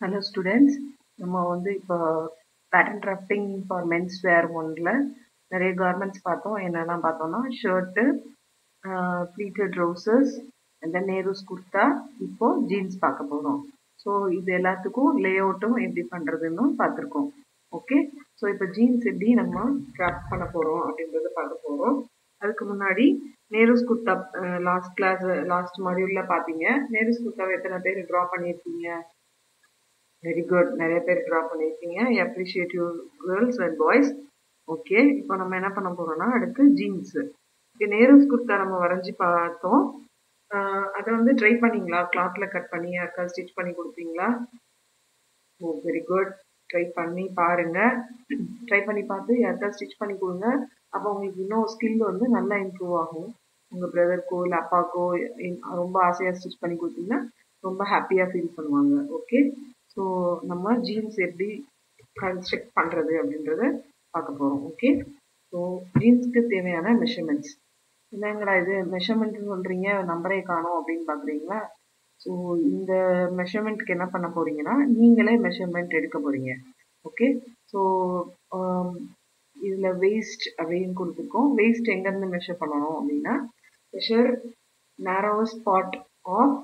Hello students நம்ம வந்து இப்போ pattern drafting for men's wear ஒன்றில் நிறைய கார்மெண்ட்ஸ் பார்த்தோம். என்னெல்லாம் பார்த்தோம்னா ஷர்ட்டு ப்ளீட்டட் ட்ரௌசர்ஸ் அந்த நேருஸ் குர்த்தா இப்போது ஜீன்ஸ் பார்க்க போகிறோம் ஸோ இது எல்லாத்துக்கும் லே அவுட்டும் எப்படி பண்ணுறதுன்னு பார்த்துருக்கோம். ஓகே ஸோ இப்போ ஜீன்ஸ் எப்படி நம்ம கிராஃப்ட் பண்ண போகிறோம் அப்படின்றத பார்க்க போகிறோம் அதுக்கு முன்னாடி Nehru's kurta last class last மாடியூலில் பார்த்தீங்க. நேருஸ் குர்த்தாவை எத்தனை பேர் ட்ரா பண்ணியிருக்கீங்க? வெரி குட் நிறைய பேர் ட்ரா பண்ணியிருக்கீங்க. Appreciate you girls and boys okay இப்போ நம்ம என்ன பண்ண போகிறோம்னா அடுத்து ஜீன்ஸு இப்போ நேருஸ் குர்த்தா நம்ம வரைஞ்சி பார்த்தோம். அதை வந்து ட்ரை பண்ணீங்களா? கிளாத்தில் கட் பண்ணி அக்கா ஸ்டிச் பண்ணி கொடுப்பீங்களா? ஓ வெரி குட் ட்ரை பண்ணி பாருங்க. ட்ரை பண்ணி பார்த்து யாருக்கா ஸ்டிச் பண்ணி கொடுங்க. அப்போ உங்களுக்கு இன்னும் ஸ்கில் வந்து நல்லா இம்ப்ரூவ் ஆகும். உங்கள் பிரதருக்கோ இல்லை அப்பாக்கோ ரொம்ப ஆசையாக ஸ்டிச் பண்ணி கொடுத்தீங்கன்னா ரொம்ப ஹாப்பியாக ஃபீல் பண்ணுவாங்க. ஓகே ஸோ நம்ம ஜீன்ஸ் எப்படி கன்ஸ்ட்ரக்ட் பண்ணுறது அப்படின்றத பார்க்க போகிறோம் ஓகே ஸோ ஜீன்ஸ்க்கு தேவையான மெஷர்மெண்ட்ஸ் என்னங்கடா இது? மெஷர்மெண்ட் சொல்கிறீங்க நம்பரே காணும் அப்படின்னு பார்க்குறீங்களா? ஸோ இந்த மெஷர்மெண்ட்க்கு என்ன பண்ண போகிறீங்கன்னா நீங்களே மெஷர்மெண்ட் எடுக்க போகிறீங்க ஓகே ஸோ um, இதில் வேஸ்ட் அப்படின்னு கொடுத்துருக்கோம். வேஸ்ட் எங்கேருந்து மெஷர் பண்ணணும் அப்படின்னா measure narrow spot of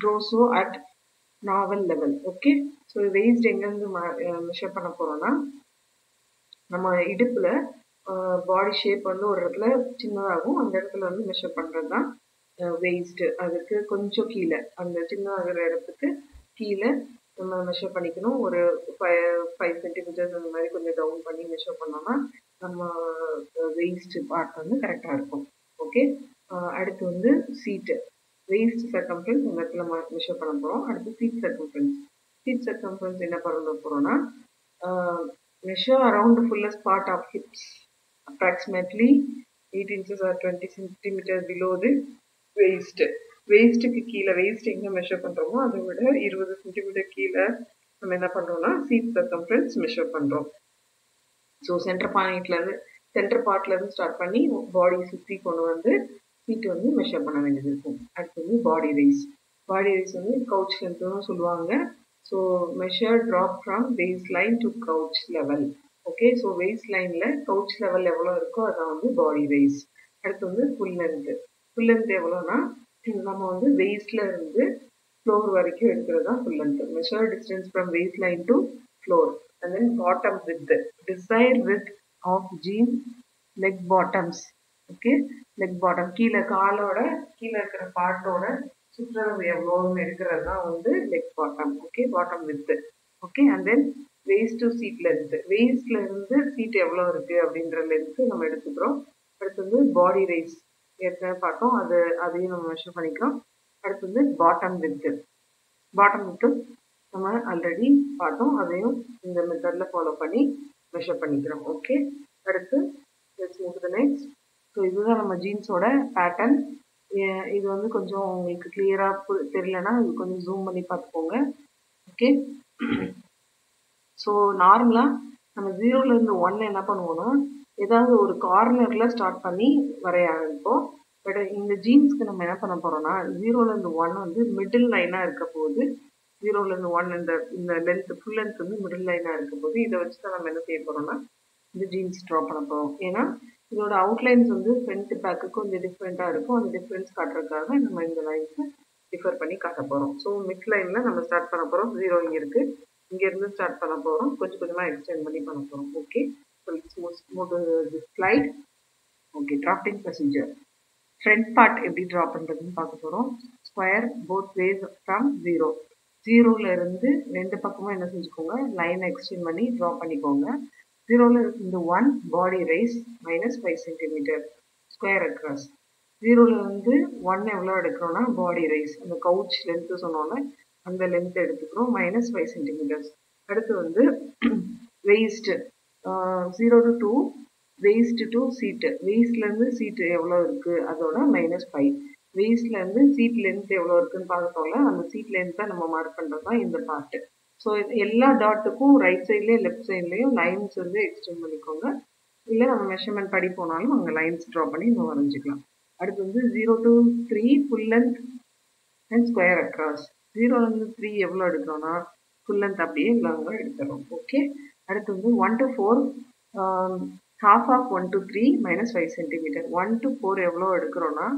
torso at navel level okay so waist எங்கேருந்து மெஷர் பண்ண போகிறோம்னா நம்ம இடுப்பில் பாடி ஷேப் வந்து ஒரு இடத்துல சின்னதாகும் அந்த இடத்துல வந்து மெஷர் பண்ணுறது தான் வேஸ்ட்டு அதுக்கு கொஞ்சம் கீழே அந்த சின்னதாகிற இடத்துக்கு கீழே நம்ம மெஷர் பண்ணிக்கணும். ஒரு ஃபைவ் ஃபைவ் சென்டிமீட்டர்ஸ் அந்த மாதிரி கொஞ்சம் டவுன் பண்ணி மெஷர் பண்ணோம்னா நம்ம வேஸ்ட் பார்ட் வந்து கரெக்டாக இருக்கும் ஓகே அடுத்து வந்து சீட்டு வேஸ்ட் சர்க்கம்ஃபரன்ஸ் இந்த இடத்துல மெஷர் பண்ண போகிறோம் அடுத்து சீட் சர்க்கம்ஃபரன்ஸ் சீட் சர்க்கம்ஃபரன்ஸ் என்ன பண்ண போகிறோம்னா measure around fullest part of hips approximately eight inches or twenty centimetre below the waist வேஸ்ட்டுக்கு கீழே வேஸ்ட் எங்கே மெஷர் பண்ணுறோமோ அதை விட இருபது சென்டிமீட்டர் கீழே நம்ம என்ன பண்ணுறோம்னா சீட் சர்க்கம்ஃபரன்ஸ் மெஷர் பண்ணுறோம் ஸோ சென்டர் பாயிண்ட்லேருந்து சென்டர் பார்ட்லேருந்து ஸ்டார்ட் பண்ணி பாடி சுற்றி கொண்டு வந்து ஃபீட் வந்து மெஷர் பண்ண வேண்டியது இருக்கும். அடுத்து வந்து பாடி ரைஸ் பாடி ரைஸ் வந்து கவுச் லென்த்னு சொல்லுவாங்க. So measure drop from waist line to crotch level okay so waist லைனில் கவுச் லெவல் எவ்வளோ இருக்கோ அதான் வந்து பாடி ரைஸ் அடுத்து வந்து ஃபுல் லென்த்து ஃபுல் லென்த் எவ்வளோனா நம்ம வந்து வெயிஸ்ட்ல இருந்து ஃப்ளோர் வரைக்கும் எடுக்கிறது தான் full length measure distance from waist line to floor and then bottom width desire width of jean leg bottoms okay leg bottom கீழே காலோட கீழே இருக்கிற பாட்டோட சுற்றளவு எவ்வளோன்னு இருக்கிறது தான் வந்து leg bottom okay bottom width okay and then waist to seat length வேஸ்ட்ல இருந்து சீட் எவ்வளோ இருக்கு அப்படின்ற லென்த்து நம்ம எடுத்துக்கிறோம். அடுத்து வந்து பாடி ரைஸ் ஏற்கனவே பார்த்தோம். அது அதையும் நம்ம மெஷர் பண்ணிக்கிறோம். அடுத்து வந்து பாட்டம் வித்து பாட்டம் வித்து நம்ம ஆல்ரெடி பார்த்தோம். அதையும் இந்த மெத்தடில் ஃபாலோ பண்ணி மெஷர் பண்ணிக்கிறோம். ஓகே அடுத்து let's move to next so இதுதான் நம்ம ஜீன்ஸோட பேட்டர்ன் இது வந்து கொஞ்சம் உங்களுக்கு கிளியராக தெரியலனா இது கொஞ்சம் ஜூம் பண்ணி பார்த்துக்கோங்க. ஓகே ஸோ நார்மலாக நம்ம ஜீரோலேருந்து ஒன் என்ன பண்ணுவோம்னா ஏதாவது ஒரு கார்னரில் ஸ்டார்ட் பண்ணி வரைய ஆரம்பிப்போம். பட் இந்த ஜீன்ஸ்க்கு நம்ம என்ன பண்ண போகிறோம்னா ஜீரோலேருந்து ஒன் வந்து மிடில் லைனாக இருக்க போகுது ஜீரோலேருந்து ஒன் இந்த இந்த லென்த் ஃபுல் லென்த் வந்து மிடில் லைனாக இருக்க போகுது இதை வச்சு தான் நம்ம என்ன செய்ய போகிறோம்னா இந்த ஜீன்ஸ் ட்ரா பண்ண போகிறோம் ஏன்னா இதோட அவுட்லைன்ஸ் வந்து ஃப்ரண்ட் பேக்கு கொஞ்சம் டிஃப்ரெண்ட்டாக இருக்கும். அந்த டிஃப்ரென்ஸ் காட்டுறதுக்காக நம்ம இந்த லைன்ஸை டிஃபர் பண்ணி காட்ட போகிறோம் ஸோ மிட் லைனில் நம்ம ஸ்டார்ட் பண்ண போகிறோம் ஜீரோ இங்கே இருக்குது இங்கேருந்து ஸ்டார்ட் பண்ண போகிறோம் கொஞ்சம் கொஞ்சமாக எக்ஸ்டெண்ட் பண்ணி பண்ண போகிறோம் okay So let's move, move to this front part எப்படி ட்ரா பண்ணுறதுன்னு பார்க்க போகிறோம் square both ways from zero ஜீரோவில் இருந்து ரெண்டு பக்கமும் என்ன செஞ்சுக்கோங்க? லைனை எக்ஸ்டெண்ட் பண்ணி ட்ரா பண்ணிக்கோங்க. ஜீரோவில் இந்த one body rise minus five centimetre square across ஜீரோவில் இருந்து ஒன் எவ்வளோ எடுக்கிறோன்னா பாடி ரைஸ் அந்த கவுச் லென்த்து சொன்னோன்னே அந்த லென்த் எடுத்துக்கிறோம் மைனஸ் ஃபைவ் சென்டிமீட்டர்ஸ் அடுத்து வந்து waist zero to two waist to seat வெயிஸ்ட்லேருந்து seat எவ்வளோ இருக்குது அதோட மைனஸ் ஃபைவ் வெயிஸ்ட்லேருந்து சீட் லென்த் எவ்வளோ இருக்குன்னு பார்க்கறோம்ல அந்த சீட் லென்த்தை நம்ம மார்க் பண்ணுறது தான் இந்த பார்ட்டு ஸோ எல்லா டாட்டுக்கும் ரைட் சைட்லேயும் லெஃப்ட் சைட்லேயும் லைன்ஸ் வந்து எக்ஸ்டெண்ட் பண்ணிக்கோங்க. இல்லை நம்ம மெஷர்மெண்ட் படி போனாலும் அங்கே லைன்ஸ் ட்ரா பண்ணி நம்ம வரைஞ்சிக்கலாம். அடுத்து வந்து zero to three full length and square across ஜீரோலேருந்து த்ரீ எவ்வளோ எடுக்கிறோன்னா ஃபுல் லென்த் அப்படியே லாங்காக எடுத்துறோம். ஓகே அடுத்து வந்து one to four half of one to three minus five centimetre one to four எவ்வளோ எடுக்கிறோன்னா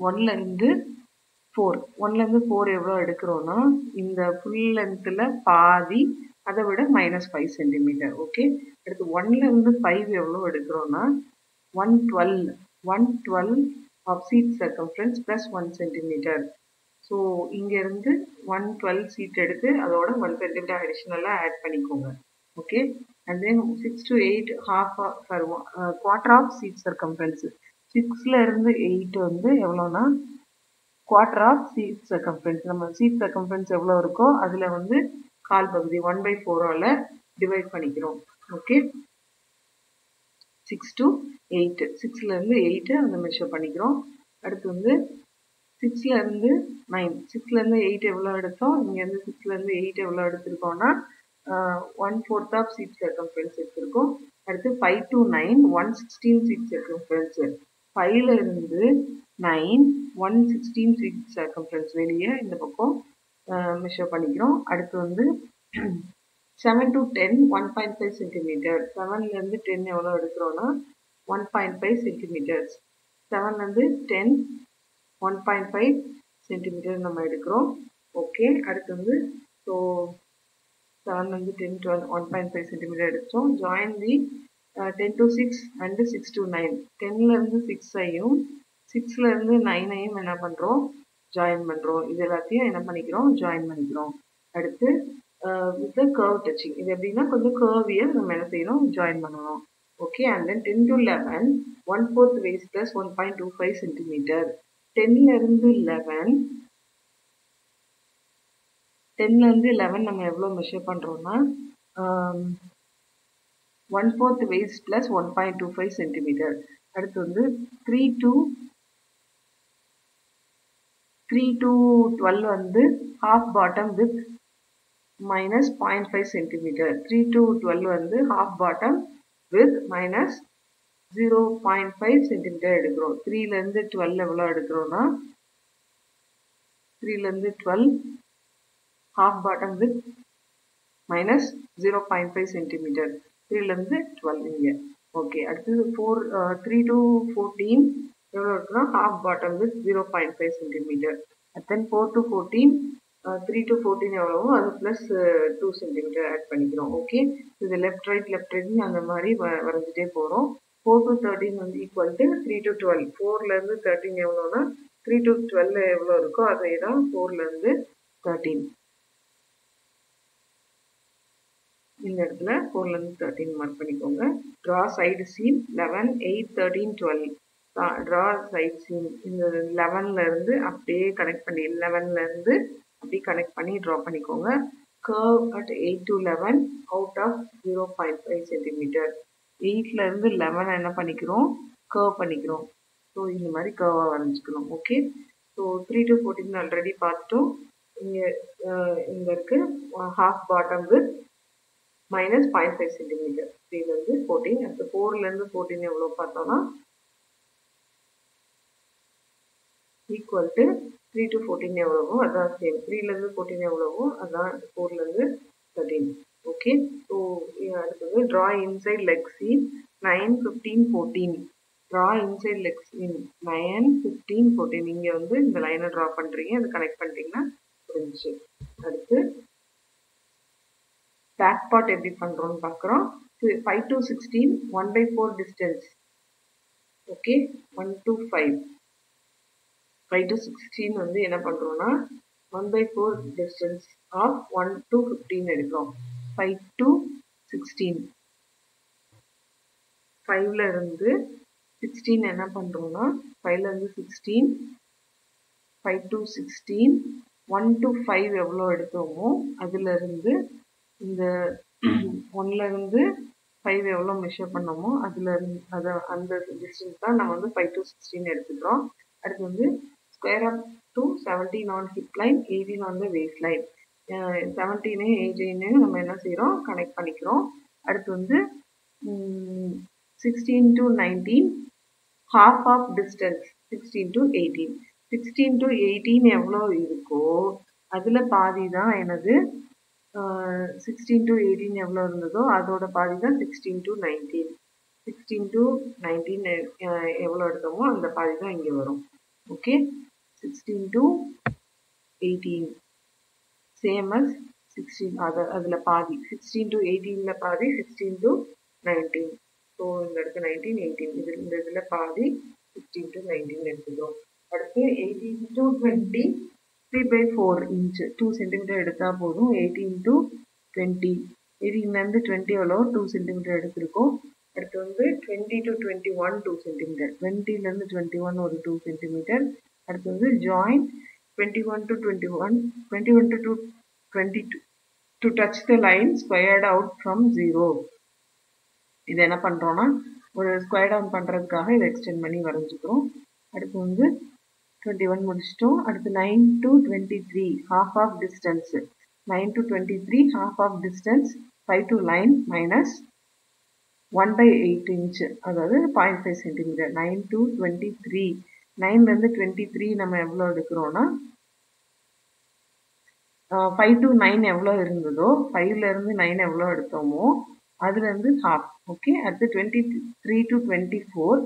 ஒன்லேருந்து ஃபோர் ஒன்லேருந்து ஃபோர் எவ்வளோ எடுக்கிறோன்னா இந்த ஃபுல் லென்த்தில் பாதி அதை விட மைனஸ் ஃபைவ் சென்டிமீட்டர் ஓகே அடுத்து ஒன்லேருந்து ஃபைவ் எவ்வளோ எடுக்கிறோன்னா one twelve one twelve of seat circumference plus one centimetre so இங்கேருந்து ஒன் டுவெல் சீட் எடுத்து அதோட ஒன் சென்டிமீட்டர் அடிஷ்னலாக ஆட் பண்ணிக்கோங்க okay and then six to eight half sorry quarter of seat circumference சிக்ஸில் இருந்து எயிட் வந்து எவ்வளோனா குவார்டர் ஆஃப் சீட் சர்க்கம்ஃபரன்ஸ் நம்ம சீட் சர்க்கம்ஃபரன்ஸ் எவ்வளோ இருக்கோ அதில் வந்து கால் பகுதி ஒன் பை ஃபோரால் டிவைட் பண்ணிக்கிறோம். ஓகே சிக்ஸ் டு எயிட்டு சிக்ஸ்லேருந்து எயிட்டு அந்த மெஷர் பண்ணிக்கிறோம். அடுத்து வந்து சிக்ஸ்லேருந்து நைன் சிக்ஸ்லேருந்து எயிட் எவ்வளோ எடுத்தோம்? இங்கேருந்து சிக்ஸ்லேருந்து எயிட் எவ்வளோ எடுத்திருக்கோம்னா one fourth of seat circumference எடுத்திருக்கோம். அடுத்து five to nine one sixteen seat circumference ஃபைவ்லேருந்து nine one sixteen six circumference வெளியே இந்த பக்கம் மெஷர் பண்ணிக்கிறோம். அடுத்து வந்து seven to ten one point five centimetre செவன்லேருந்து ten எவ்வளோ எடுக்கிறோன்னா one point five centimetres செவன்லேருந்து ten one point five centimetre நம்ம எடுக்கிறோம். ஓகே அடுத்து வந்து so செவன்லேருந்து ten twelve one point five centimetre எடுத்தோம். Join the ten to six and six to nine டென்லேருந்து சிக்ஸையும் சிக்ஸ்லேருந்து நைனையும் என்ன பண்ணுறோம் ஜாயின் பண்ணுறோம் இது எல்லாத்தையும் என்ன பண்ணிக்கிறோம்? ஜாயின் பண்ணிக்கிறோம். அடுத்து வித் கர்வ் டச்சிங் இது எப்படின்னா கொஞ்சம் கர்வியாக நம்ம என்ன செய்யணும்? ஜாயின் பண்ணணும். Okay and then ten to eleven one fourth waist plus one point two five centimetre டென்லேருந்து eleven டென்லேருந்து லெவன் நம்ம எவ்வளோ மெஷர் பண்ணுறோன்னா one fourth waist plus one point two five centimetre அடுத்து வந்து three two three to twelve வந்து half bottom width minus point five centimetre three to twelve வந்து half bottom width minus zero point five centimetre எடுக்கிறோம். த்ரீலேருந்து twelve எவ்வளோ எடுக்கிறோன்னா த்ரீலேருந்து twelve half bottom width minus zero point five centimetre த்ரீலேருந்து twelve இங்கே. Okay அடுத்தது four three to fourteen எவ்வளோ இருக்குன்னா half bottom width zero point five centimetre then four to fourteen three to fourteen எவ்வளவோ அது ப்ளஸ் டூ சென்டிமீட்டர் ஆட் பண்ணிக்கிறோம். Okay இது left right left ரைட்னு அந்த மாதிரி வ வரைஞ்சிட்டே போகிறோம் ஃபோர் டு தேர்ட்டின் வந்து equal to three to twelve ஃபோர்லேருந்து thirteen எவ்வளோனா த்ரீ டு டுவெல் எவ்வளோ இருக்கோ அதே தான் ஃபோர்லேருந்து தேர்ட்டீன் இந்த இடத்துல ஃபோர்லேருந்து தேர்ட்டின் மார்க் பண்ணிக்கோங்க. Draw side seam eleven eight thirteen twelve draw right seam இந்த லெவன்லேருந்து அப்படியே கனெக்ட் பண்ணி லெவன்லேருந்து அப்படியே கனெக்ட் பண்ணி ட்ரா பண்ணிக்கோங்க. Curve at eight to eleven out of zero point five centimetre எயிட்லேருந்து லெவனை என்ன பண்ணிக்கிறோம்? கர்வ் பண்ணிக்கிறோம். ஸோ இந்த மாதிரி கர்வாக வரைஞ்சிக்கணும் okay so three to fourteen already பார்த்துட்டோம். இங்கே இங்கே இருக்குது half bottom width minus point five centimetre த்ரீலேருந்து fourteen அடுத்து ஃபோர்லேருந்து ஃபோர்டீன் எவ்வளோ பார்த்தோம்னா equal to three to fourteen எவ்வளவோ அதான் சேம் த்ரீலேருந்து ஃபோர்டீன் எவ்வளவோ அதான் ஃபோர்லேருந்து தேர்ட்டீன் ஓகே ஸோ அடுத்தது draw inside leg seam nine fifteen fourteen draw inside leg seam nine fifteen fourteen இங்கே வந்து இந்த லைனை ட்ரா பண்ணுறீங்க அது கனெக்ட் பண்ணிட்டீங்கன்னா புரிஞ்சிச்சு. அடுத்து பேக் பார்ட் எப்படி பண்ணுறோம்னு பார்க்குறோம். Five to sixteen one by four distance okay one to five five to sixteen வந்து என்ன பண்ணுறோம்னா one by four distance of one to fifteen எடுக்கிறோம். ஃபைவ் டு சிக்ஸ்டீன் ஃபைவ்ல இருந்து சிக்ஸ்டீன் என்ன பண்ணுறோம்னா ஃபைவ்ல இருந்து sixteen five to sixteen one to five எவ்வளோ எடுத்தோமோ அதுலேருந்து இந்த ஒன்லேருந்து ஃபைவ் எவ்வளோ மெஷர் பண்ணோமோ அதுலேருந்து அதை அந்த டிஸ்டன்ஸ் தான் நம்ம வந்து ஃபைவ் டு சிக்ஸ்டீன் எடுத்துக்கிறோம். அடுத்து வந்து square off two seventeen on hip line eighteen on the waist line செவன்டீனையும் எயிட்டீனையும் நம்ம என்ன செய்கிறோம் கனெக்ட் பண்ணிக்கிறோம். அடுத்து வந்து sixteen to nineteen half of distance sixteen to eighteen sixteen to eighteen எவ்வளோ இருக்கோ அதில் பாதி தான் எனது சிக்ஸ்டீன் டு எயிட்டீன் எவ்வளோ இருந்ததோ அதோட பாதி தான் sixteen to nineteen sixteen to nineteen எவ்வளோ எடுத்தோமோ அந்த பாதி தான் இங்கே வரும். Okay sixteen to eighteen same as sixteen அது அதில் பாதி. சிக்ஸ்டீன் டு எயிட்டீனில் பாதி சிக்ஸ்டீன் டு நைன்டீன் ஸோ இந்த இடத்துல நைன்டீன் எயிட்டீன் இது இந்த இதில் பாதி சிக்ஸ்டீன் டு நைன்டீன் எடுத்துக்கிறோம் அடுத்து eighteen to twenty three by four inch two centimetre எடுத்தால் போதும். எயிட்டீன் டு டுவெண்ட்டி எயிட்டீன்லேருந்து டுவெண்ட்டி எவ்வளோ டூ சென்டிமீட்டர் எடுத்திருக்கோம். அடுத்து வந்து twenty to twenty one two centimetre டுவெண்ட்டிலேருந்து twenty one ஒரு டூ சென்டிமீட்டர் அடுத்து வந்து join twenty one to twenty one twenty one to two twenty two to touch the line squared out from zero இது என்ன பண்ணுறோன்னா ஒரு ஸ்கொயர் டவுன் பண்ணுறதுக்காக இதை extend பண்ணி வரைஞ்சிக்கிறோம். அடுத்து வந்து டுவெண்ட்டி ஒன் முடிச்சிட்டோம். அடுத்து nine to twenty three half of distance nine to twenty three half of distance five to line minus one by eight inch அதாவது point five centimetre nine to twenty three நைன்லேருந்து twenty three நம்ம எவ்வளோ எடுக்கிறோன்னா five to nine எவ்வளோ இருந்ததோ ஃபைவ்லேருந்து nine எவ்வளோ எடுத்தோமோ அதுலேருந்து half okay அடுத்து twenty three to twenty four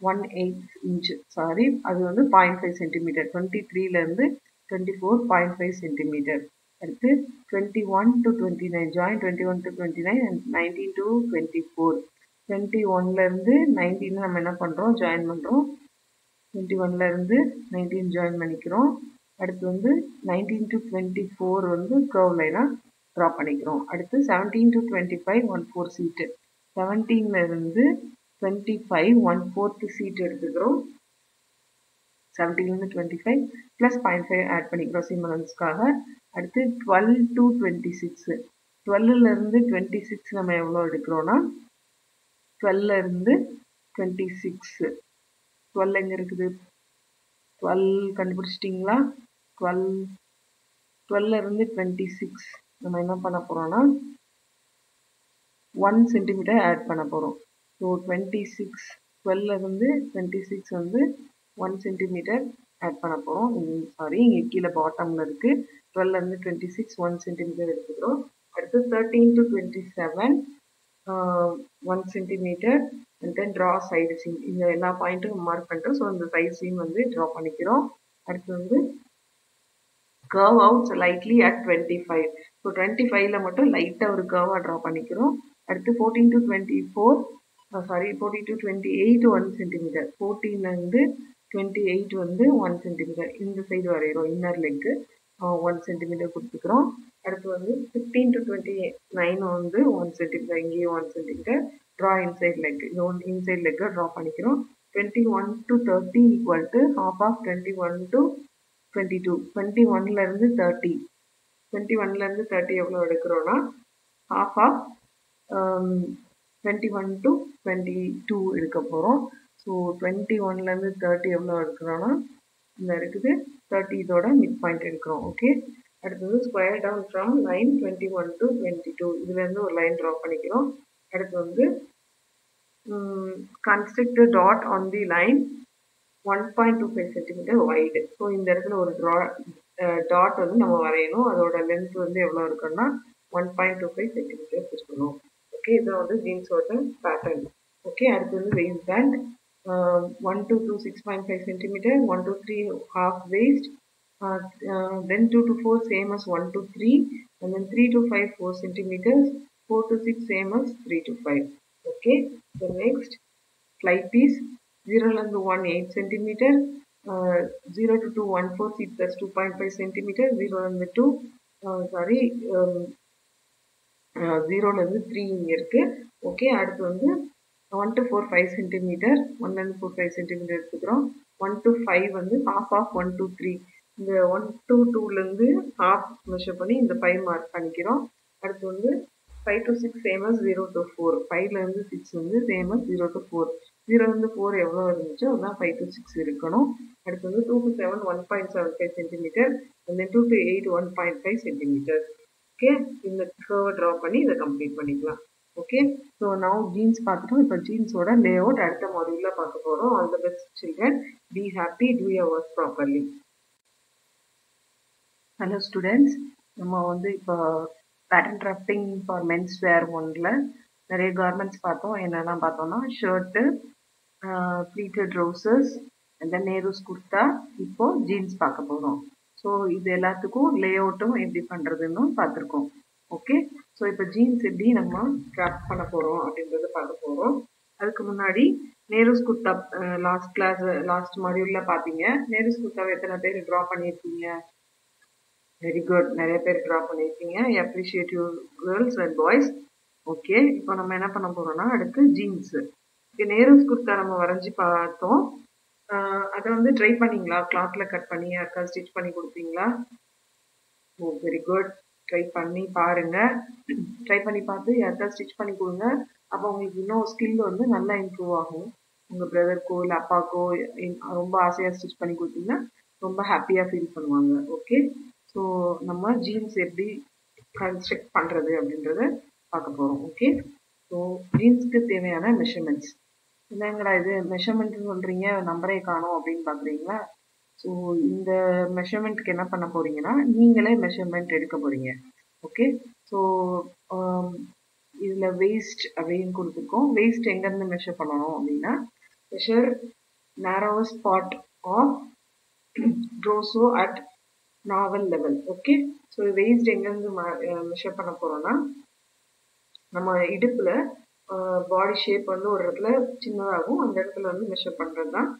one eight inch sorry அது வந்து point five centimetre twenty த்ரீலேருந்து twenty four point five centimetre அடுத்து twenty one to twenty nine join twenty one to twenty nine and nineteen to twenty four twenty ஒன்லேருந்து nineteen நம்ம என்ன பண்ணுறோம் join பண்ணுறோம் twenty ஒன்லேருந்து nineteen join பண்ணிக்கிறோம். அடுத்து வந்து நைன்டீன் டு டுவெண்ட்டி ஃபோர் வந்து கர்வ் லைனாக ட்ரா பண்ணிக்கிறோம். அடுத்து seventeen to twenty five one four seat செவன்டீன்லேருந்து twenty five one fourth seat எடுத்துக்கிறோம். செவன்டீன்லேருந்து twenty five plus point five add பண்ணிக்கிறோம் சிம்மரன்ஸ்க்காக அடுத்து டுவெல் டு டுவெண்ட்டி சிக்ஸு டுவெல்லுலேருந்து டுவெண்ட்டி சிக்ஸ் நம்ம எவ்வளோ எடுக்கிறோன்னா டுவெல்லேருந்து டுவெண்ட்டி சிக்ஸு டுவெல் எங்கே இருக்குது? டுவெல் கண்டுபிடிச்சிட்டிங்களா? டுவெல் டுவெல்லேருந்து டுவெண்ட்டி சிக்ஸ் நம்ம என்ன பண்ண போகிறோன்னா ஒன் சென்டிமீட்டர் ஆட் பண்ண போகிறோம் ஸோ டுவெண்ட்டி சிக்ஸ் டுவெல்லேருந்து டுவெண்ட்டி சிக்ஸ் வந்து ஒன் சென்டிமீட்டர் ஆட் பண்ண போகிறோம் சாரி இங்கே கீழே பாட்டமில் இருக்குது டுவெல்லேருந்து டுவெண்ட்டி சிக்ஸ் ஒன் சென்டிமீட்டர் எடுத்துக்கிறோம். அடுத்து thirteen to twenty seven one centimetre and then draw side seam இந்த எல்லா பாயிண்ட்டும் மார்க் பண்ணிட்டோம் ஸோ இந்த சைடு சீன் வந்து ட்ரா பண்ணிக்கிறோம். அடுத்து வந்து curve out lightly at twenty five so twenty ஃபைவ்ல மட்டும் லைட்டாக ஒரு கர்வாக ட்ரா பண்ணிக்கிறோம். அடுத்து fourteen to twenty four sorry forty to twenty eight one centimetre ஃபோர்டீன்லேருந்து twenty eight வந்து ஒன் சென்டிமீட்டர் இந்த சைடு வரைகிறோம் இன்னர் லெக்கு ஒன் சென்டிமீட்டர் கொடுத்துக்கிறோம். அடுத்து வந்து ஃபிஃப்டீன் டு டுவெண்ட்டி நைன் வந்து ஒன் சென்டிமீட்டர் இங்கேயும் one centimetre draw inside leg இது one inside லெக்கை ட்ரா பண்ணிக்கிறோம் twenty one to thirty equal to half of twenty one to twenty two twenty ஒன்லேருந்து thirty twenty ஒன்லேருந்து தேர்ட்டி எவ்வளோ எடுக்கிறோன்னா half of twenty one to twenty two எடுக்க போகிறோம் so twenty ஒன்லேருந்து thirty எவ்வளோ எடுக்கிறோன்னா இந்த இருக்குது தேர்ட்டி இதோட மிட் பாயிண்ட் எடுக்கிறோம். ஓகே அடுத்தது square down from line twenty one to twenty two இதுலேருந்து ஒரு லைன் ட்ரா பண்ணிக்கிறோம். அடுத்து வந்து construct dot on the line one point two five centimetre wide so இந்த இடத்துல ஒரு ட்ரா டாட் வந்து நம்ம வரையணும். அதோட லென்த் வந்து எவ்வளோ இருக்குன்னா one point two five centimetre இருக்கணும் ஓகே இது வந்து ஜீன்ஸோட பேட்டர்ன் ஓகே அடுத்து வந்து waist band one to two six point five centimetre one to three half waist then two to four same as one to three and then three to five four centimetres four to six same as three to five okay so next flight piece ஜீரோலேருந்து one eight centimetre zero to two one four C plus two point five centimetre ஜீரோலேருந்து two sorry ஜீரோலேருந்து three இங்கே இருக்குது okay அடுத்து வந்து one to four five centimetre ஒன்லேருந்து four five centimetre எடுத்துக்கிறோம் one to five வந்து half of one to three இந்த ஒன் டூ டூலேருந்து ஹாஃப் மெஷர் பண்ணி இந்த ஃபைவ் மார்க் பண்ணிக்கிறோம். அடுத்து வந்து five to six same as zero to four ஃபைவ்லேருந்து சிக்ஸ் வந்து same as zero to four ஜீரோலேருந்து ஃபோர் எவ்வளோ இருந்துச்சோ அதுதான் ஃபைவ் டு சிக்ஸ் இருக்கணும். அடுத்து வந்து two to seven one point seven five centimetre அந்த two to eight one point five centimetre okay இந்த கர்வை ட்ரா பண்ணி இதை கம்ப்ளீட் பண்ணிக்கலாம். ஓகே ஸோ நான் ஜீன்ஸ் பார்த்துட்டோம். இப்போ ஜீன்ஸோட லே அவுட் அடுத்த மாடியூலில் பார்க்க போகிறோம் all the best children be happy do your work properly hello students நம்ம வந்து இப்போ pattern drafting for men's wear ஒன்ல நிறைய கார்மெண்ட்ஸ் பார்த்தோம். என்னெல்லாம் பார்த்தோம்னா ஷர்ட்டு ப்ளீட்டட் ரோசஸ் அந்த நேருஸ் குர்த்தா இப்போது ஜீன்ஸ் பார்க்க போகிறோம் ஸோ இது எல்லாத்துக்கும் லே அவுட்டும் எப்படி பண்ணுறதுன்னு பார்த்துருக்கோம். ஓகே ஸோ இப்போ ஜீன்ஸ் எப்படி நம்ம கிராஃப்ட் பண்ண போகிறோம் அப்படின்றத பார்க்க போகிறோம் அதுக்கு முன்னாடி Nehru's kurta last class last மாடியூலில் பார்த்தீங்க. நேருஸ் குர்த்தாவை எத்தனை பேர் ட்ரா பண்ணியிருக்கீங்க? வெரி குட் நிறைய பேர் ட்ரா பண்ணியிருக்கீங்க. Appreciate you girls and boys okay இப்போ நம்ம என்ன பண்ண போகிறோம்னா அடுத்து ஜீன்ஸு இப்போ நேரம் குர்த்தா நம்ம வரைஞ்சி பார்த்தோம். அதை வந்து ட்ரை பண்ணிங்களா? கிளாத்தில் கட் பண்ணி யாருக்கா ஸ்டிச் பண்ணி கொடுப்பீங்களா? ஓ வெரி குட் ட்ரை பண்ணி பாருங்க. ட்ரை பண்ணி பார்த்து யாருக்கா ஸ்டிச் பண்ணி கொடுங்க. அப்போ உங்களுக்கு இன்னும் ஸ்கில் வந்து நல்லா இம்ப்ரூவ் ஆகும். உங்கள் பிரதருக்கோ இல்லை அப்பாக்கோ ரொம்ப ஆசையாக ஸ்டிச் பண்ணி கொடுத்தீங்கன்னா ரொம்ப ஹாப்பியாக ஃபீல் பண்ணுவாங்க. ஓகே ஸோ நம்ம ஜீன்ஸ் எப்படி கன்ஸ்ட்ரக்ட் பண்ணுறது அப்படின்றத பார்க்க போகிறோம் ஓகே ஸோ ஜீன்ஸ்க்கு தேவையான மெஷர்மெண்ட்ஸ் என்னங்கடா இது? மெஷர்மெண்ட்னு சொல்கிறீங்க நம்பரே காணும் அப்படின்னு பார்க்குறீங்களா? ஸோ இந்த மெஷர்மெண்ட்க்கு என்ன பண்ண போகிறீங்கன்னா நீங்களே மெஷர்மெண்ட் எடுக்க போகிறீங்க ஓகே ஸோ um, இதில் வேஸ்ட் அப்படின்னு கொடுத்துருக்கோம். வேஸ்ட் எங்கேருந்து மெஷர் பண்ணணும் அப்படின்னா measure narrow spot of torso at navel level okay so waist எங்கேருந்து மெஷர் பண்ண போகிறோம்னா நம்ம இடுப்பில் பாடி ஷேப் வந்து ஒரு இடத்துல சின்னதாகும் அந்த இடத்துல வந்து மெஷர் பண்ணுறது தான்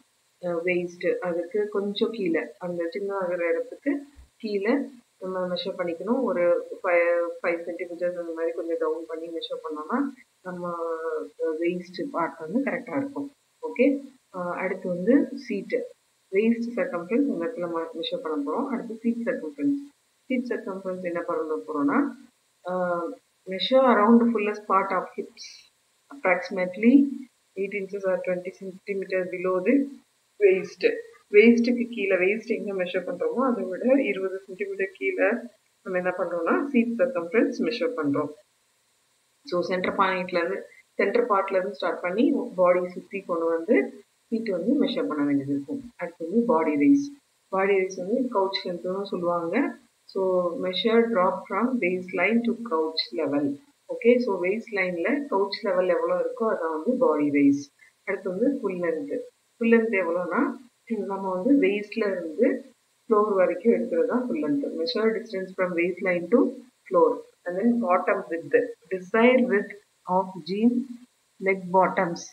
வேஸ்ட்டு அதுக்கு கொஞ்சம் கீழே அந்த சின்னதாகிற இடத்துக்கு கீழே நம்ம மெஷர் பண்ணிக்கணும். ஒரு ஃபைவ் ஃபைவ் சென்டிமீட்டர்ஸ் அந்த மாதிரி கொஞ்சம் டவுன் பண்ணி மெஷர் பண்ணோம்னா நம்ம வேஸ்ட் பார்ட் வந்து கரெக்டாக இருக்கும் ஓகே அடுத்து வந்து சீட்டு வேஸ்ட் சர்க்கம்ஃபரன்ஸ் இந்த இடத்துல மெஷர் பண்ண போகிறோம் அடுத்து சீட் சர்க்கம்ஃபரன்ஸ் சீட் சர்க்கம்ஃபரன்ஸ் என்ன பண்ண போகிறோம்னா measure around fullest part of hips approximately eight inches or twenty centimetre below the waist வேஸ்ட்டுக்கு கீழே வேஸ்ட் எங்கே மெஷர் பண்ணுறோமோ அதை விட இருபது சென்டிமீட்டர் கீழே நம்ம என்ன பண்ணுறோம்னா சீட் சர்க்கம்ஃபரன்ஸ் மெஷர் பண்ணுறோம் ஸோ சென்டர் பாயிண்ட்லேருந்து சென்டர் பார்ட்லேருந்து ஸ்டார்ட் பண்ணி பாடியை சுற்றி கொண்டு வந்து ஹீட் வந்து மெஷர் பண்ண வேண்டியது இருக்கும். அடுத்து வந்து பாடி ரைஸ் பாடி ரைஸ் வந்து கவுச் லென்த்துன்னு சொல்லுவாங்க. So measure drop from waist line to crotch level okay so waist லைனில் கவுச் லெவல் எவ்வளோ இருக்கோ அதான் வந்து பாடி ரைஸ் அடுத்து வந்து ஃபுல் லென்த்து ஃபுல் லென்த் எவ்வளோனா நம்ம வந்து வெயிஸ்ட்ல இருந்து ஃப்ளோர் வரைக்கும் எடுக்கிறது தான் full length measure distance from waist line to floor and then bottom width desire width of jean leg bottoms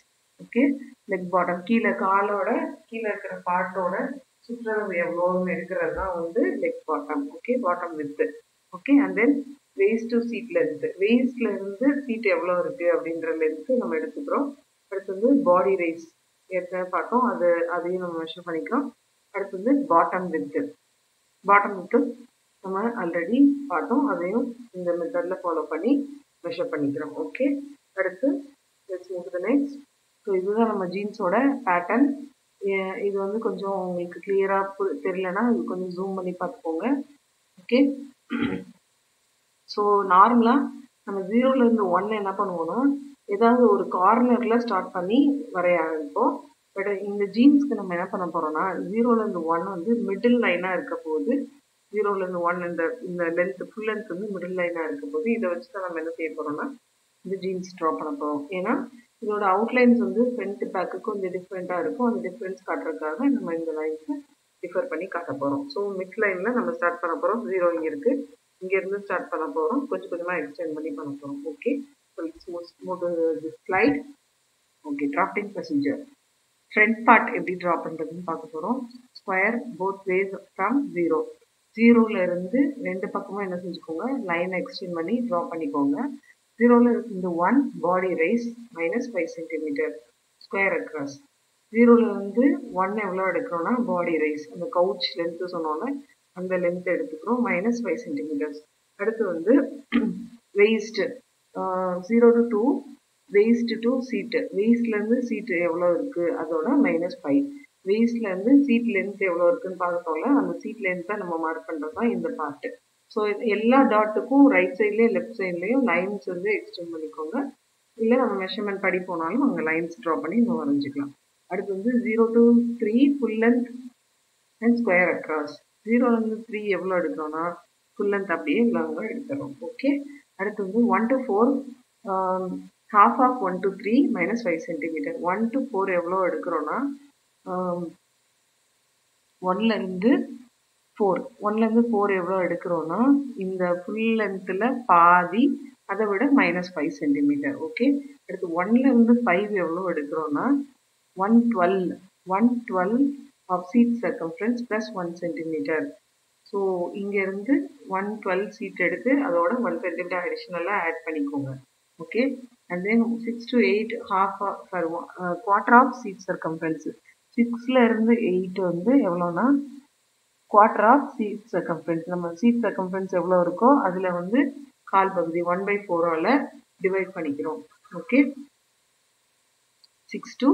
okay? Leg bottom கீழே காலோட கீழே இருக்கிற பார்ட்டோட சுற்றளவு எவ்வளோன்னு எடுக்கிறது தான் வந்து leg bottom okay? Bottom width okay? And then waist to சீட்ல இருந்து வேஸ்ட்ல இருந்து சீட் எவ்வளோ இருக்கு அப்படின்ற லென்த் நம்ம எடுத்துக்கிறோம். அடுத்து வந்து பாடி ரைஸ் ஏற்கனவே பார்த்தோம். அது அதையும் நம்ம மெஷர் பண்ணிக்கிறோம். அடுத்து வந்து பாட்டம் வித்து பாட்டம் வித்து நம்ம ஆல்ரெடி பார்த்தோம். அதையும் இந்த மெத்தடில் ஃபாலோ பண்ணி மெஷர் பண்ணிக்கிறோம். ஓகே? அடுத்து let's move to next so இதுதான் நம்ம ஜீன்ஸோட பேட்டர்ன் இது வந்து கொஞ்சம் உங்களுக்கு கிளியராக தெரியலனா இது கொஞ்சம் ஜூம் பண்ணி பார்த்துக்கோங்க. ஓகே ஸோ நார்மலாக நம்ம ஜீரோலேருந்து ஒன்று என்ன பண்ணுவோம்னா ஏதாவது ஒரு கார்னரில் ஸ்டார்ட் பண்ணி வரைய ஆரம்பிப்போம் பட் இந்த ஜீன்ஸ்க்கு நம்ம என்ன பண்ண போகிறோம்னா ஜீரோலேருந்து ஒன் வந்து மிடில் லைனாக இருக்க போகுது. ஜீரோலேருந்து ஒன் இந்த இந்த லென்த் ஃபுல் லென்த் வந்து மிடில் லைனாக இருக்க போகுது. இதை வச்சு தான் நம்ம என்ன செய்ய போகிறோம்னா இந்த ஜீன்ஸ் ட்ரா பண்ண போகிறோம் ஏன்னா இதோட அவுட்லைன்ஸ் வந்து ஃப்ரண்ட் பேக்கு கொஞ்சம் டிஃப்ரெண்ட்டாக இருக்கும். அந்த டிஃப்ரென்ஸ் காட்டுறதுக்காக நம்ம இந்த லைன்ஸை டிஃபர் பண்ணி காட்ட போகிறோம் ஸோ மிட் லைனில் நம்ம ஸ்டார்ட் பண்ண போகிறோம் ஜீரோ இங்கே இருக்குது இங்கேருந்து ஸ்டார்ட் பண்ண போகிறோம் கொஞ்சம் கொஞ்சமாக எக்ஸ்டெண்ட் பண்ணி பண்ண போகிறோம் okay slide okay move, procedure front part எப்படி ட்ரா பண்ணுறதுன்னு பார்க்க போகிறோம் square both ways from zero ஜீரோவில் இருந்து ரெண்டு பக்கமும் என்ன செஞ்சுக்கோங்க? லைனை எக்ஸ்டெண்ட் பண்ணி ட்ரா பண்ணிக்கோங்க. ஜீரோவில் இருந்து one body rise minus five centimetre square across ஜீரோவில் இருந்து ஒன் எவ்வளோ எடுக்கிறோம்னா பாடி ரைஸ் அந்த கவுச் லென்த்து சொன்னோன்னே அந்த லென்த் எடுத்துக்கிறோம் மைனஸ் ஃபைவ் சென்டிமீட்டர்ஸ் அடுத்து வந்து waist zero to two waist to seat வெயிஸ்ட்லேருந்து seat எவ்வளோ இருக்குது அதோட மைனஸ் ஃபைவ் வெயிஸ்ட்லேருந்து சீட் லென்த் எவ்வளோ இருக்குன்னு பார்த்தோம்ல அந்த சீட் லென்த்தை நம்ம மார்க் பண்ணுறது தான் இந்த பார்ட்டு ஸோ எல்லா டாட்டுக்கும் ரைட் சைட்லேயும் லெஃப்ட் சைட்லேயும் லைன்ஸ் வந்து எக்ஸ்டெண்ட் பண்ணிக்கோங்க. இல்லை நம்ம மெஷர்மெண்ட் படி போனாலும் அங்கே லைன்ஸ் ட்ரா பண்ணி நம்ம வரைஞ்சிக்கலாம். அடுத்து வந்து zero to three full length and square across ஜீரோலேருந்து த்ரீ எவ்வளோ எடுக்கிறோன்னா ஃபுல் லென்த் அப்படியே லாங்காக எடுத்துறோம். ஓகே அடுத்து வந்து one to four half of one to three minus five centimetre one to four எவ்வளோ எடுக்கிறோன்னா ஒன்லேருந்து ஃபோர் ஒன்லேருந்து ஃபோர் எவ்வளோ எடுக்கிறோன்னா இந்த ஃபுல் லென்த்தில் பாதி அதை விட மைனஸ் ஃபைவ் சென்டிமீட்டர் ஓகே அடுத்து ஒன்லேருந்து ஃபைவ் எவ்வளோ எடுக்கிறோன்னா one twelve one twelve of seat circumference plus one centimetre so இங்கேருந்து ஒன் டுவெல் சீட் எடுத்து அதோட ஒன் சென்டிமீட்டர் அடிஷ்னலாக ஆட் பண்ணிக்கோங்க okay and then six to eight half sorry quarter of seat circumference சிக்ஸில் இருந்து எயிட் வந்து எவ்வளோனா குவார்டர் ஆஃப் சீட் சர்க்கம்ஃபரன்ஸ் நம்ம சீட் சர்க்கம்ஃபரன்ஸ் எவ்வளோ இருக்கோ அதில் வந்து கால் பகுதி ஒன் பை ஃபோரால் டிவைட் பண்ணிக்கிறோம். ஓகே சிக்ஸ் டு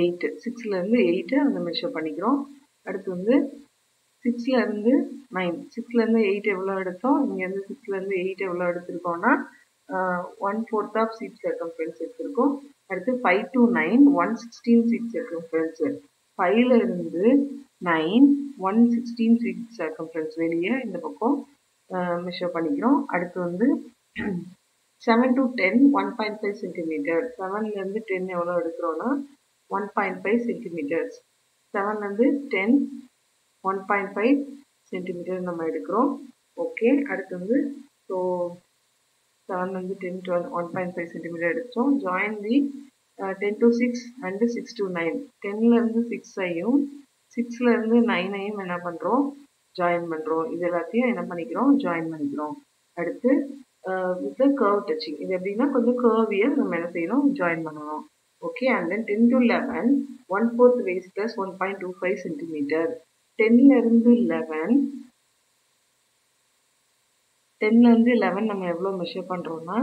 எயிட்டு சிக்ஸ்லேருந்து எயிட்டு அந்த மெஷர் பண்ணிக்கிறோம். அடுத்து வந்து சிக்ஸ்லேருந்து நைன் சிக்ஸ்லேருந்து எயிட் எவ்வளோ எடுத்தோம்? இங்கேருந்து சிக்ஸ்லேருந்து எயிட் எவ்வளோ எடுத்திருக்கோம்னா one fourth of seat circumference எடுத்திருக்கோம். அடுத்து five to nine one sixteen seat circumference ஃபைவ்ல இருந்து nine one sixteen six circumference வெளியே இந்த பக்கம் மெஷர் பண்ணிக்கிறோம். அடுத்து வந்து seven to ten one point five centimetre செவன்லேருந்து ten எவ்வளோ எடுக்கிறோன்னா one point five centimetres செவன்லேருந்து ten one point five centimetre நம்ம எடுக்கிறோம். ஓகே அடுத்து வந்து so செவன்லேருந்து ten twelve one point five centimetre எடுத்தோம் join the ten to six and six to nine டென்லேருந்து சிக்ஸையும் சிக்ஸ்லேருந்து நைனையும் என்ன பண்ணுறோம் ஜாயின் பண்ணுறோம் இது எல்லாத்தையும் என்ன பண்ணிக்கிறோம்? ஜாயின் பண்ணிக்கிறோம். அடுத்து வித் கர்வ் டச்சிங் இது எப்படின்னா கொஞ்சம் கர்வியை நம்ம என்ன செய்யணும்? ஜாயின் பண்ணணும். Okay and then ten to eleven one fourth waist plus one point two five centimetre டென்லேருந்து eleven டென்லேருந்து லெவன் நம்ம எவ்வளோ மெஷர் பண்ணுறோம்னா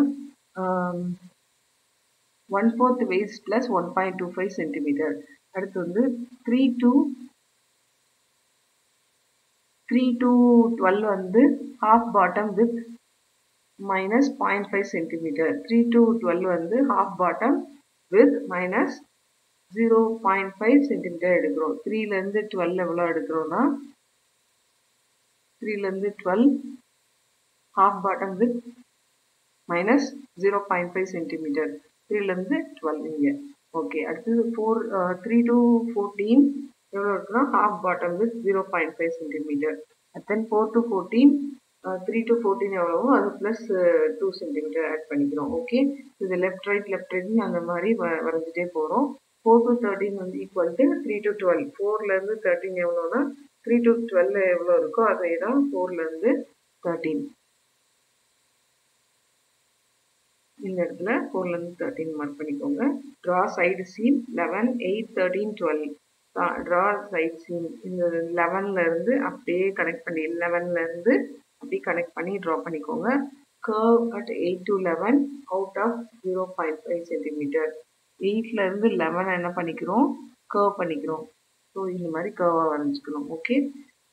one fourth waist plus one point two five centimetre அடுத்து வந்து three to three to twelve வந்து half bottom width minus point five centimetre three to twelve வந்து half bottom width minus zero point five centimetre எடுக்கிறோம். த்ரீலேருந்து twelve எவ்வளோ எடுக்கிறோன்னா த்ரீலேருந்து twelve half bottom width minus zero point five centimetre த்ரீலேருந்து twelve இங்கே. Okay அடுத்தது four three to fourteen எவ்வளோ இருக்குன்னா half bottom width zero point five centimetre then four to fourteen three to fourteen எவ்வளவோ அது ப்ளஸ் டூ சென்டிமீட்டர் ஆட் பண்ணிக்கிறோம். Okay இது left right left ரைட்னு அந்த மாதிரி வ வரைஞ்சிட்டே போகிறோம் ஃபோர் டு தேர்ட்டின் வந்து equal to three to twelve ஃபோர்லேருந்து thirteen எவ்வளோனா த்ரீ டு டுவெல் எவ்வளோ இருக்கோ அதே தான் ஃபோர்லேருந்து தேர்ட்டீன் இந்த இடத்துல ஃபோர்லேருந்து தேர்ட்டின் மார்க் பண்ணிக்கோங்க. Draw side seam eleven eight thirteen twelve draw side seam இந்த லெவன்லேருந்து அப்படியே கனெக்ட் பண்ணி லெவன்லேருந்து அப்படியே கனெக்ட் பண்ணி ட்ரா பண்ணிக்கோங்க. Curve at eight to eleven out of zero five five centimetre எயிட்லேருந்து eleven என்ன பண்ணிக்கிறோம்? கர்வ் பண்ணிக்கிறோம். ஸோ இந்த மாதிரி கர்வாக வரைஞ்சிக்கணும் okay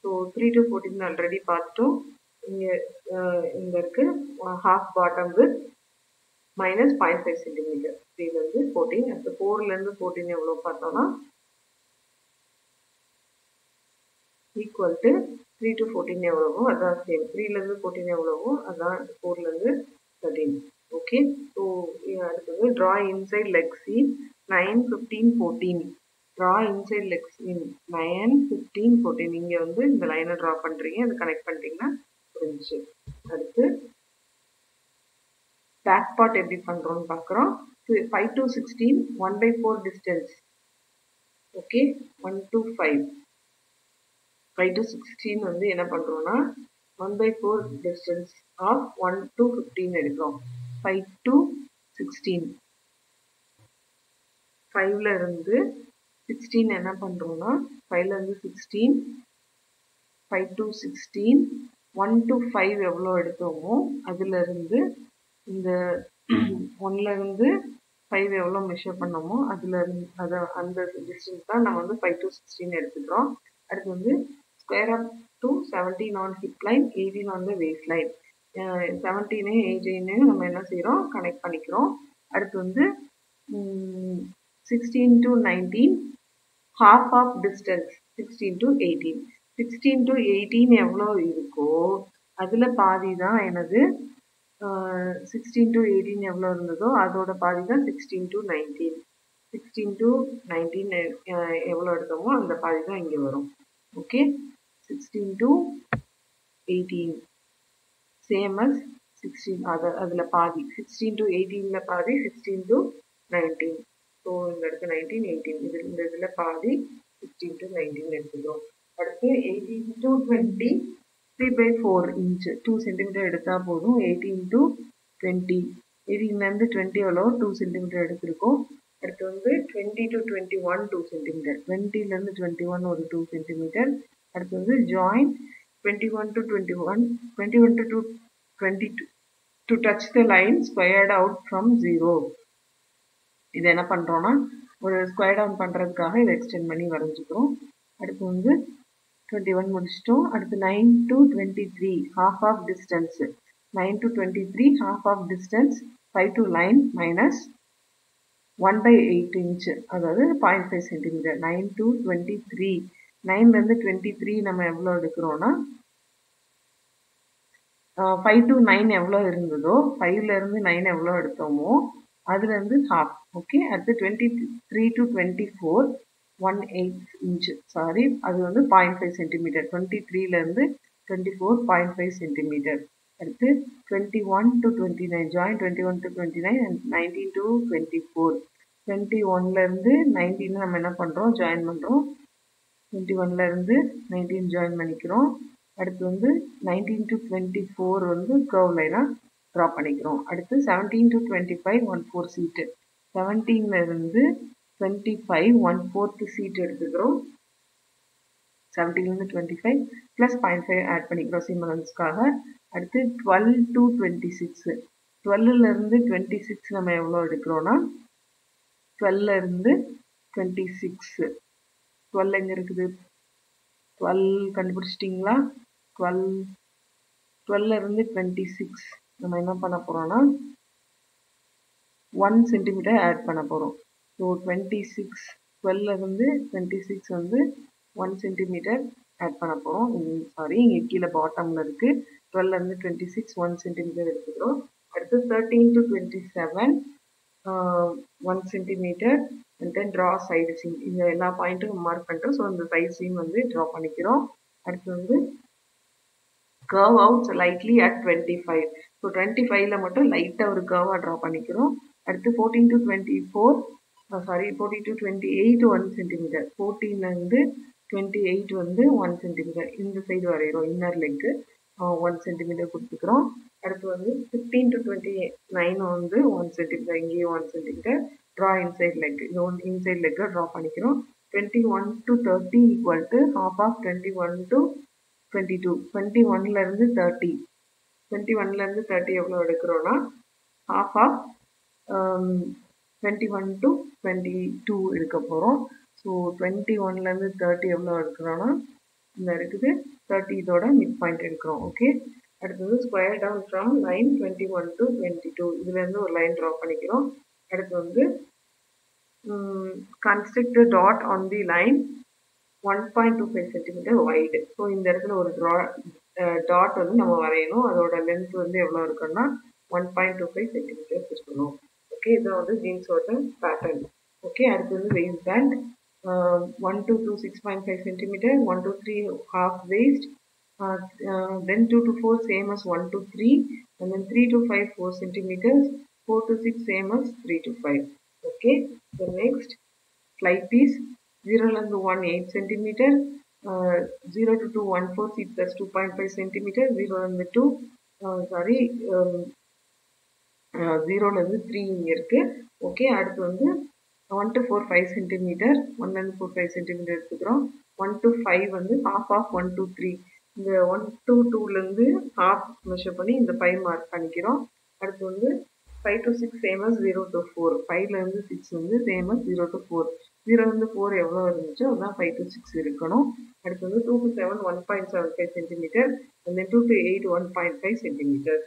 so three to fourteen already பார்த்துட்டோம். இங்கே இங்கே இருக்குது half bottom width minus point five centimetre த்ரீலேருந்து fourteen அடுத்து ஃபோர்லேருந்து ஃபோர்டீன் எவ்வளோ பார்த்தோன்னா equal to three to fourteen எவ்வளவோ அதான் சேம் த்ரீலேருந்து ஃபோர்டீன் எவ்வளவோ அதான் ஃபோர்லேருந்து தேர்ட்டீன் ஓகே ஸோ அடுத்தது draw inside leg seam nine fifteen fourteen draw inside leg seam nine fifteen fourteen இங்கே வந்து இந்த லைனை ட்ரா பண்ணுறீங்க அது கனெக்ட் பண்ணிட்டீங்கன்னா புரிஞ்சிச்சு. அடுத்து பேக் பார்ட் எப்படி பண்ணுறோன்னு பார்க்குறோம் five to sixteen one by four distance okay one to five five to sixteen வந்து என்ன பண்ணுறோன்னா one by four distance of one to fifteen எடுக்கிறோம். ஃபைவ் டு சிக்ஸ்டீன் ஃபைவ்ல இருந்து சிக்ஸ்டீன் என்ன பண்ணுறோன்னா ஃபைவ்ல இருந்து sixteen five to sixteen one to five எவ்வளோ எடுத்தோமோ அதுலேருந்து இந்த ஒன்லேருந்து ஃபைவ் எவ்வளோ மெஷர் பண்ணோமோ அதில் இருந்து அதை அந்த டிஸ்டன்ஸ் தான் நம்ம வந்து ஃபைவ் டு சிக்ஸ்டீன் எடுத்துக்கிறோம். அடுத்து வந்து square off to seventeen on hip line eighteen on the waist line seventeen எயிட்டீனையும் நம்ம என்ன செய்கிறோம் கனெக்ட் பண்ணிக்கிறோம். அடுத்து வந்து sixteen to nineteen half of distance sixteen to eighteen sixteen to eighteen எவ்வளோ இருக்கோ அதில் பாதி தான் எனது சிக்ஸ்டீன் டு எயிட்டீன் எவ்வளோ இருந்ததோ அதோட பாதி தான் sixteen to nineteen sixteen to nineteen எவ்வளோ எடுத்தோமோ அந்த பாதி தான் இங்கே வரும். Okay sixteen to eighteen same as sixteen அது அதில் பாதி. சிக்ஸ்டீன் டு எயிட்டீனில் பாதி சிக்ஸ்டீன் டு நைன்டீன் ஸோ இந்த இடத்துல நைன்டீன் எயிட்டீன் இது இந்த இதில் பாதி சிக்ஸ்டீன் டு நைன்டீன் எடுத்துக்கிறோம் அடுத்து eighteen to twenty three by four inch two centimetre எடுத்தால் போதும். எயிட்டீன் டு டுவெண்ட்டி எயிட்டீன்லேருந்து டுவெண்ட்டி எவ்வளோ டூ சென்டிமீட்டர் எடுத்திருக்கோம். அடுத்து வந்து twenty to twenty one two centimetre டுவெண்ட்டிலேருந்து twenty one ஒரு டூ சென்டிமீட்டர் அடுத்து வந்து join twenty one to twenty one twenty one to to twenty two to touch the line squared out from zero இது என்ன பண்ணுறோன்னா ஒரு ஸ்கொயர் டவுன் பண்ணுறதுக்காக இதை extend பண்ணி வரைஞ்சிக்கிறோம். அடுத்து வந்து டுவெண்ட்டி ஒன் முடிச்சிட்டோம். அடுத்து nine to twenty three half of distance nine to twenty three half of distance five to line minus one by eight inch அதாவது point five centimetre nine to twenty three நைன்லேருந்து twenty three நம்ம எவ்வளோ எடுக்கிறோன்னா five to nine எவ்வளோ இருந்ததோ ஃபைவ்லேருந்து nine எவ்வளோ எடுத்தோமோ அதுலேருந்து half okay அடுத்து twenty three to twenty four one eight inch sorry அது வந்து point five centimetre twenty த்ரீலேருந்து twenty four point five centimetre அடுத்து twenty one to twenty nine join twenty one to twenty nine and nineteen to twenty four twenty ஒன்லேருந்து nineteen நம்ம என்ன பண்ணுறோம் join பண்ணுறோம் twenty ஒன்லேருந்து nineteen join பண்ணிக்கிறோம். அடுத்து வந்து நைன்டீன் டு டுவெண்ட்டி ஃபோர் வந்து கர்வ் லைனாக ட்ரா பண்ணிக்கிறோம். அடுத்து seventeen to twenty five one four seat செவன்டீன்லேருந்து twenty five one fourth seat எடுத்துக்கிறோம் செவன்டீன்லேருந்து twenty five plus point five add பண்ணிக்கிறோம் சிமலன்ஸ்க்காக அடுத்து டுவெல் டு டுவெண்ட்டி சிக்ஸு டுவெல்லுலேருந்து டுவெண்ட்டி சிக்ஸ் நம்ம எவ்வளோ எடுக்கிறோன்னா டுவெல்லேருந்து டுவெண்ட்டி சிக்ஸு டுவெல் எங்கே இருக்குது? டுவெல் கண்டுபிடிச்சிட்டிங்களா? டுவெல் டுவெல்லேருந்து டுவெண்ட்டி சிக்ஸ் நம்ம என்ன பண்ண போகிறோன்னா ஒன் சென்டிமீட்டர் ஆட் பண்ண போகிறோம் ஸோ டுவெண்ட்டி சிக்ஸ் டுவெல்லேருந்து டுவெண்ட்டி சிக்ஸ் வந்து ஒன் சென்டிமீட்டர் ஆட் பண்ண போகிறோம் சாரி இங்கே கீழே பாட்டமில் இருக்குது டுவெல்லேருந்து டுவெண்ட்டி சிக்ஸ் ஒன் சென்டிமீட்டர் எடுத்துக்கிறோம். அடுத்து thirteen to twenty seven one centimetre and then draw side seam இந்த எல்லா பாயிண்ட்டும் மார்க் பண்ணுறோம் ஸோ இந்த சைடு சீம் வந்து ட்ரா பண்ணிக்கிறோம். அடுத்து வந்து curve out lightly at twenty five so twenty ஃபைவ்ல மட்டும் லைட்டாக ஒரு கர்வாக ட்ரா பண்ணிக்கிறோம். அடுத்து fourteen to twenty four sorry forty to twenty eight one centimetre ஃபோர்டீன்லேருந்து twenty eight வந்து ஒன் சென்டிமீட்டர் இந்த சைடு வரைகிறோம் இன்னர் லெக்கு ஒன் சென்டிமீட்டர் கொடுத்துக்கிறோம். அடுத்து வந்து ஃபிஃப்டீன் டு டுவெண்ட்டி நைன் வந்து ஒன் சென்டிமீட்டர் இங்கேயும் one centimetre draw inside leg இந்த one inside லெக்கை ட்ரா பண்ணிக்கிறோம். Twenty one to thirty equal to half of twenty one to twenty two twenty ஒன்லேருந்து thirty twenty ஒன்லேருந்து தேர்ட்டி எவ்வளோ எடுக்கிறோன்னா half of twenty one to twenty two எடுக்க போகிறோம் so twenty ஒன்லேருந்து thirty எவ்வளோ எடுக்கிறோன்னா இந்த இருக்குது தேர்ட்டி இதோட மிட் பாயிண்ட் எடுக்கிறோம் ஓகே அடுத்தது square down from line twenty one to twenty two இதுலேருந்து ஒரு லைன் ட்ரா பண்ணிக்கிறோம். அடுத்து வந்து construct dot on the line one point two five centimetre wide so இந்த இடத்துல ஒரு ட்ரா டாட் வந்து நம்ம வரையணும். அதோட லென்த் வந்து எவ்வளோ இருக்குன்னா one point two five centimetres இருக்கணும் ஓகே இதான் வந்து ஜீன்ஸோட பேட்டர்ன் ஓகே அடுத்து வந்து waist band one to two six point five centimetre one to three half waist then two to four same as one to three and then three to five four centimetres four to six same as three to five okay so next flight piece ஜீரோலேருந்து one eight centimetre zero to two one four C plus two point five centimetre ஜீரோலேருந்து two sorry ஜீரோலேருந்து three இங்கே இருக்குது okay அடுத்து வந்து one to four five centimetre ஒன்லேருந்து four five centimetre எடுத்துக்கிறோம். One to five வந்து half of one two three இந்த ஒன் டூ டூலேருந்து ஹாஃப் மெஷர் பண்ணி இந்த ஃபைவ் மார்க் பண்ணிக்கிறோம். அடுத்து வந்து five to six same as zero to four ஃபைவ்லேருந்து சிக்ஸ் வந்து same as zero to four ஜீரோலேருந்து ஃபோர் எவ்வளோ இருந்துச்சோ அதுதான் ஃபைவ் டு சிக்ஸ் இருக்கணும். அடுத்து வந்து two to seven one point seven five centimetre and then two to eight one point five centimetre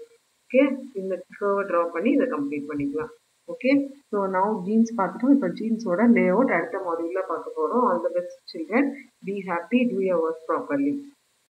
okay இந்த கர்வை ட்ரா பண்ணி இதை கம்ப்ளீட் பண்ணிக்கலாம். ஓகே ஸோ நான் ஜீன்ஸ் பார்த்துட்டோம். இப்போ ஜீன்ஸோட லே அவுட் அடுத்த மாடியூலில் பார்க்க போகிறோம் all the best children be happy do your work properly